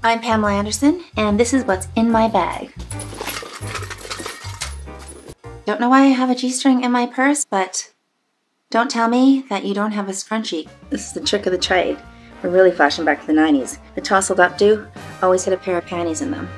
I'm Pamela Anderson, and this is what's in my bag. Don't know why I have a G-string in my purse, but don't tell me that you don't have a scrunchie. This is the trick of the trade. We're really flashing back to the 90s. The tousled updo always had a pair of panties in them.